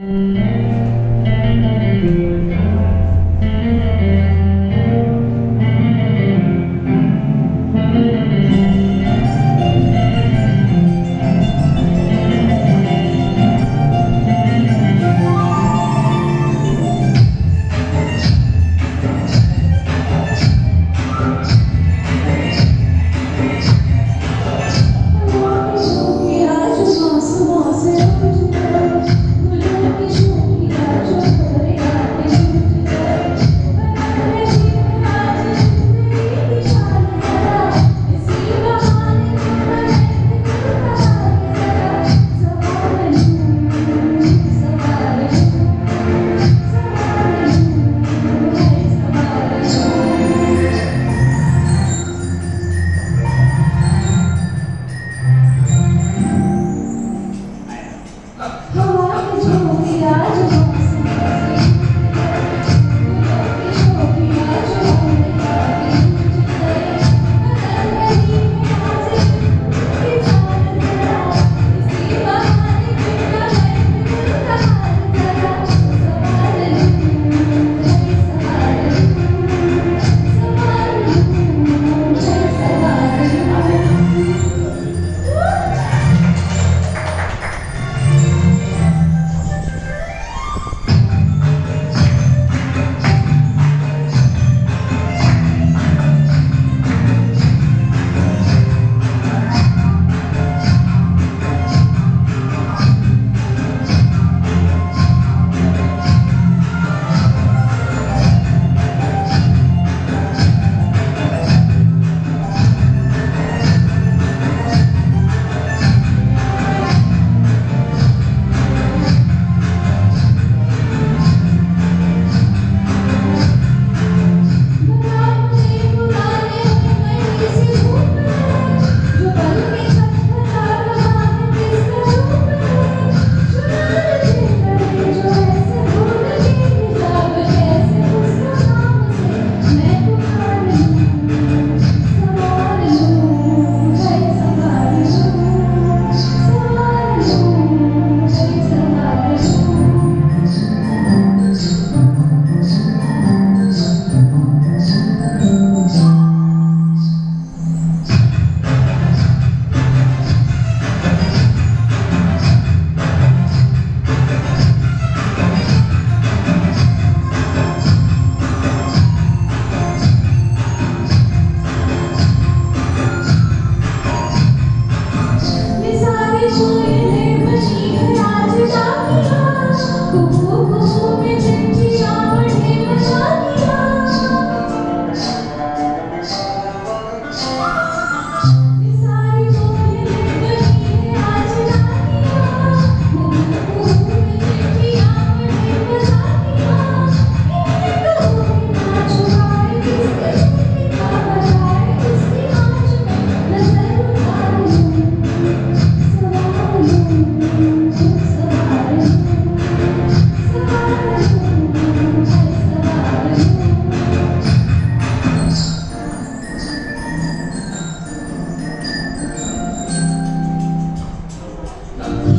Thank you. love.